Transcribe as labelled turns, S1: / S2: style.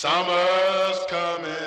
S1: Summer's coming.